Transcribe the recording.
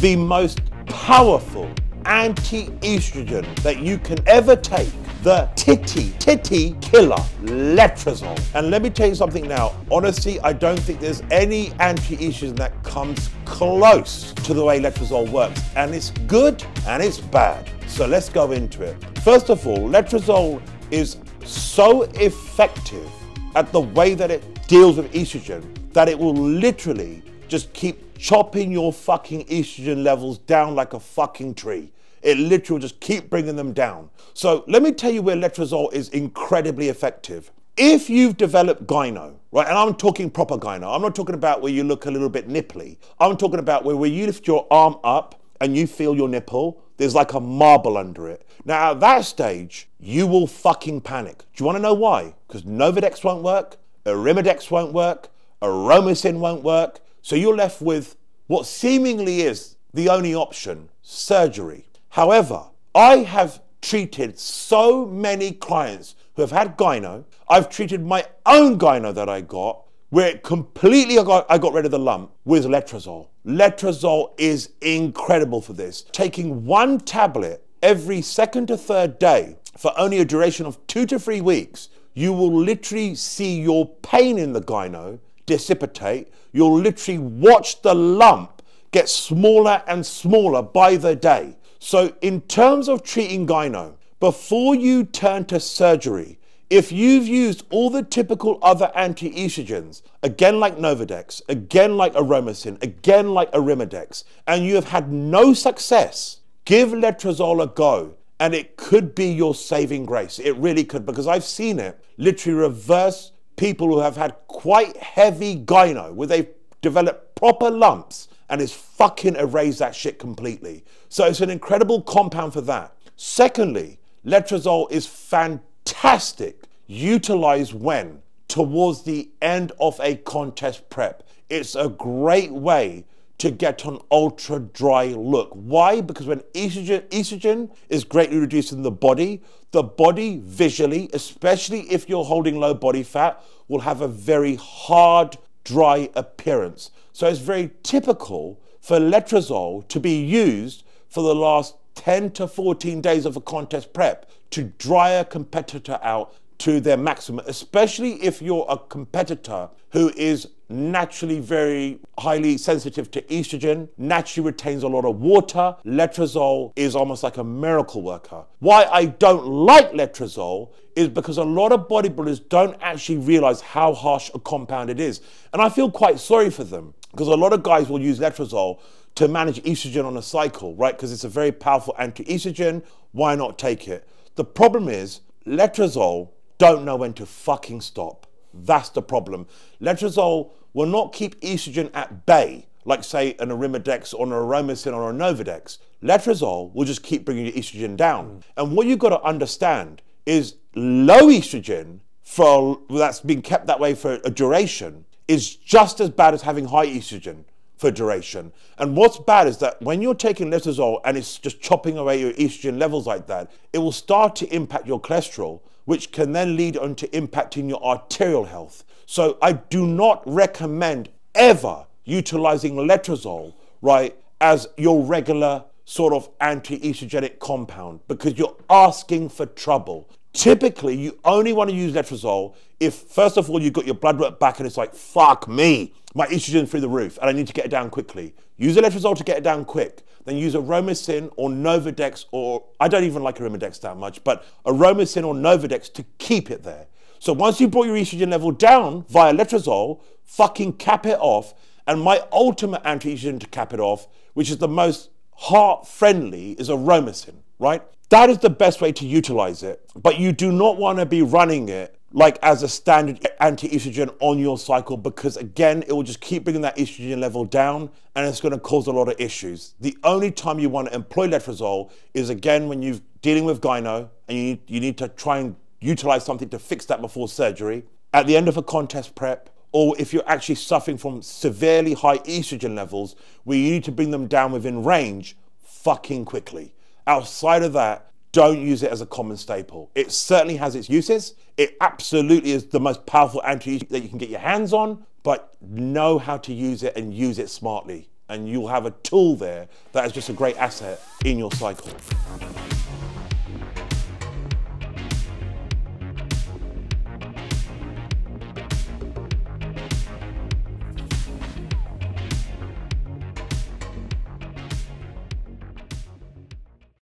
the most powerful anti-estrogen that you can ever take the titty, titty killer, letrozole. And let me tell you something now. Honestly, I don't think there's any anti-estrogen that comes close to the way letrozole works. And it's good and it's bad. So let's go into it. First of all, letrozole is so effective at the way that it deals with estrogen that it will literally just keep chopping your fucking estrogen levels down like a fucking tree. It literally just keep bringing them down. So let me tell you where letrozole is incredibly effective. If you've developed gyno, right, and I'm talking proper gyno, I'm not talking about where you look a little bit nipply. I'm talking about where, where you lift your arm up and you feel your nipple, there's like a marble under it. Now, at that stage, you will fucking panic. Do you want to know why? Because Nolvadex won't work, Arimidex won't work, Aromasin won't work. So you're left with what seemingly is the only option surgery. However, I have treated so many clients who have had gyno. I've treated my own gyno that I got where it completely I got, I got rid of the lump with letrozole. Letrozole is incredible for this. Taking one tablet every second to third day for only a duration of two to three weeks, you will literally see your pain in the gyno dissipate. You'll literally watch the lump get smaller and smaller by the day. So, in terms of treating gyno, before you turn to surgery, if you've used all the typical other anti-estrogens, again like Nolvadex, again like Aromasin, again like Arimidex, and you have had no success, give letrozole a go and it could be your saving grace. It really could because I've seen it literally reverse people who have had quite heavy gyno where they've developed proper lumps and it's fucking erased that shit completely. So it's an incredible compound for that. Secondly, letrozole is fantastic utilized when towards the end of a contest prep. It's a great way to get an ultra dry look. Why? Because when estrogen, estrogen is greatly reduced in the body, the body visually, especially if you're holding low body fat, will have a very hard, dry appearance. So it's very typical for letrozole to be used for the last 10 to 14 days of a contest prep to dry a competitor out to their maximum, especially if you're a competitor who is naturally very highly sensitive to estrogen, naturally retains a lot of water. Letrozole is almost like a miracle worker. Why I don't like letrozole is because a lot of bodybuilders don't actually realize how harsh a compound it is. And I feel quite sorry for them because a lot of guys will use letrozole to manage estrogen on a cycle, right? Because it's a very powerful anti-estrogen. Why not take it? The problem is letrozole don't know when to fucking stop. That's the problem. Letrozole will not keep estrogen at bay, like say an Arimidex or an Aromasin or a Nolvadex. Letrozole will just keep bringing your estrogen down. Mm. And what you've got to understand is low estrogen for that's been kept that way for a duration is just as bad as having high estrogen for duration. And what's bad is that when you're taking letrozole and it's just chopping away your estrogen levels like that, it will start to impact your cholesterol, which can then lead on to impacting your arterial health. So I do not recommend ever utilizing letrozole, right, as your regular sort of anti-estrogenic compound because you're asking for trouble. Typically, you only want to use letrozole if, first of all, you've got your blood work back and it's like, fuck me, my estrogen through the roof and I need to get it down quickly. Use a letrozole to get it down quick. Then use Aromasin or Nolvadex or, I don't even like Arimidex that much, but Aromasin or Nolvadex to keep it there. So once you brought your estrogen level down via letrozole, fucking cap it off. And my ultimate anti-estrogen to cap it off, which is the most heart-friendly, is Aromasin, right? That is the best way to utilize it. But you do not want to be running it like as a standard anti-estrogen on your cycle because again it will just keep bringing that estrogen level down and it's going to cause a lot of issues the only time you want to employ letrozole is again when you're dealing with gyno and you need, you need to try and utilize something to fix that before surgery at the end of a contest prep or if you're actually suffering from severely high estrogen levels where you need to bring them down within range fucking quickly Outside of that, don't use it as a common staple. It certainly has its uses. It absolutely is the most powerful anti that you can get your hands on, but know how to use it and use it smartly. and you'll have a tool there that is just a great asset in your cycle.